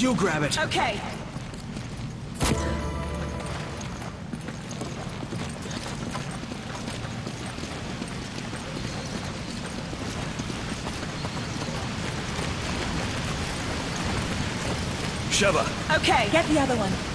You grab it. Okay. Sheva, Okay, get the other one.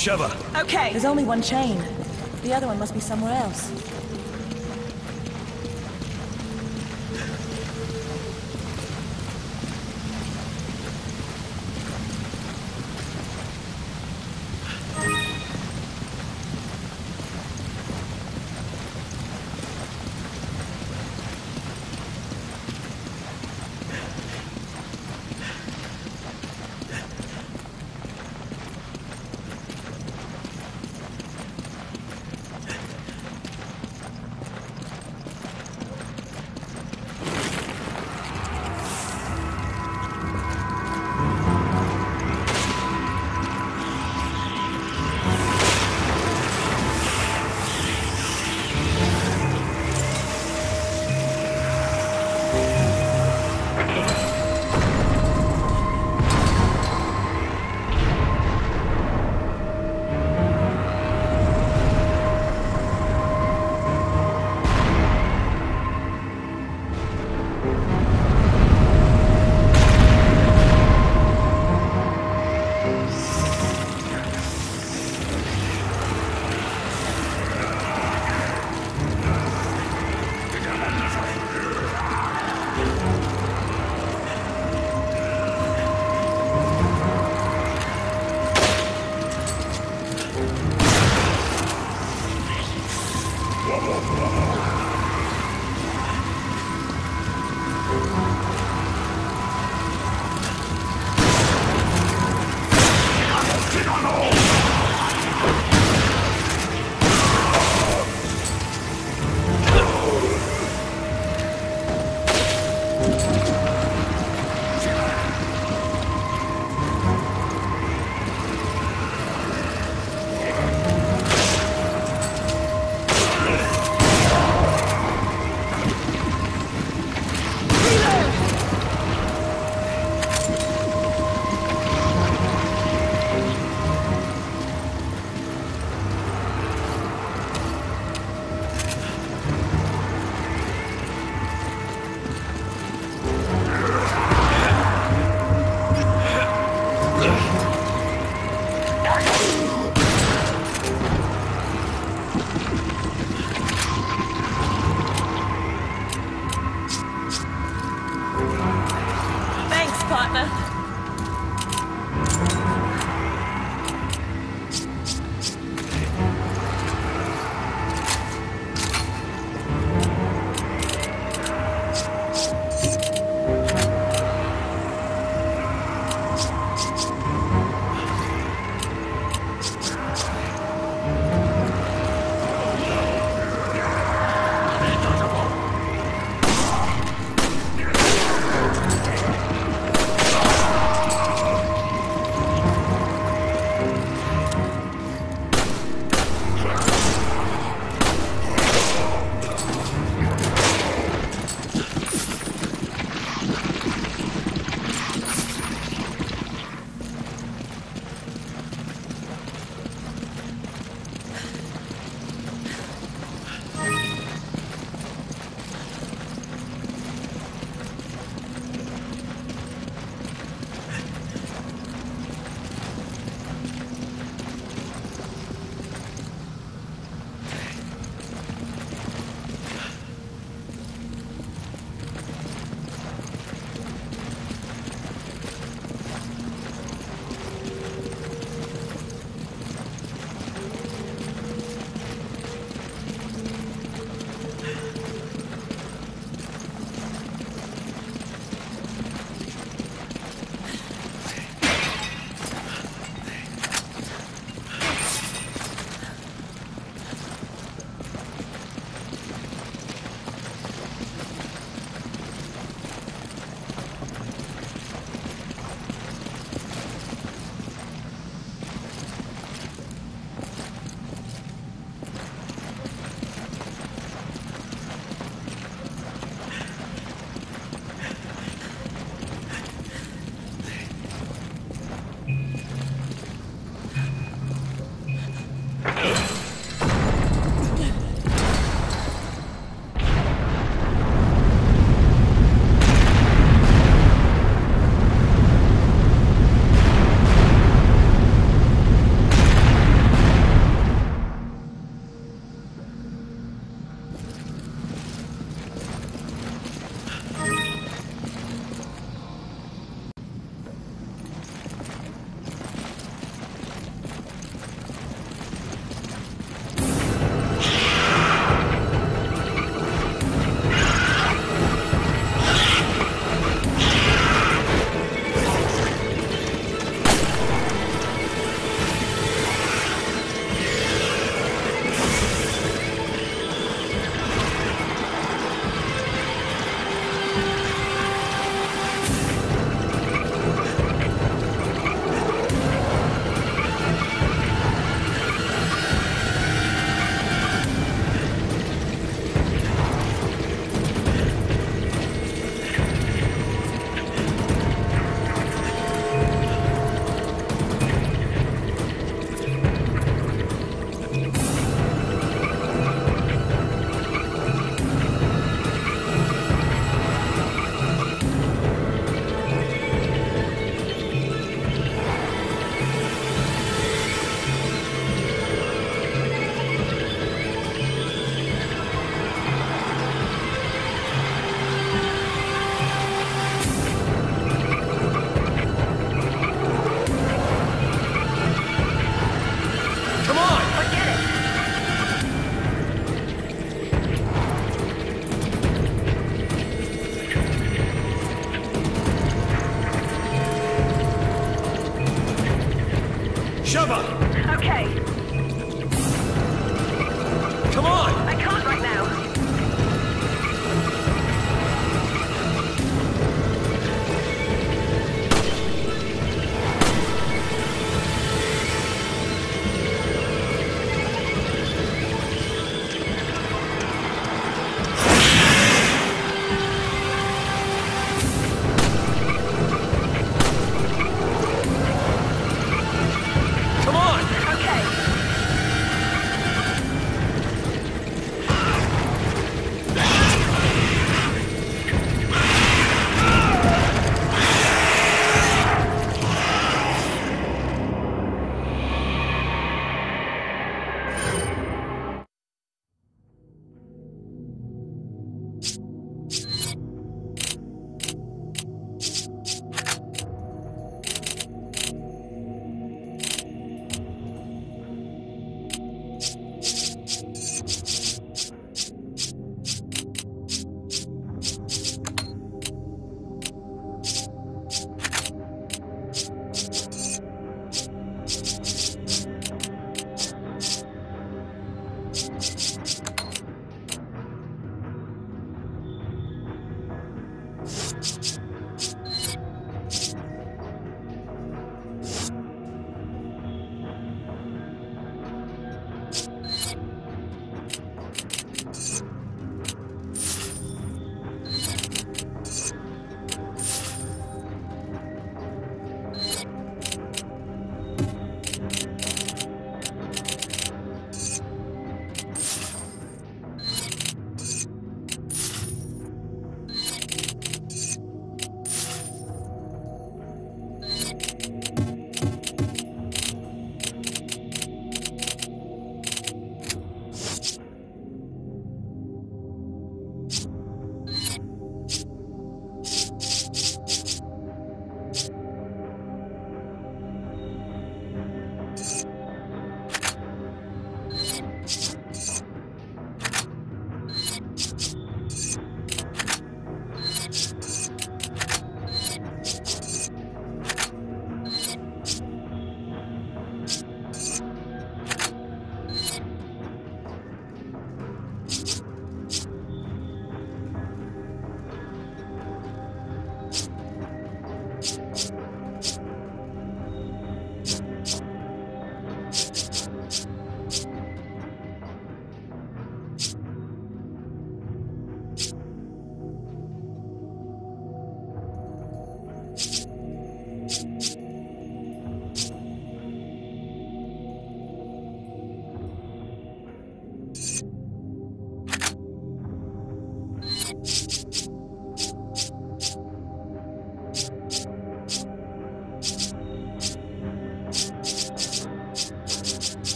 Sheva, Okay. There's only one chain. The other one must be somewhere else. 頑張れ!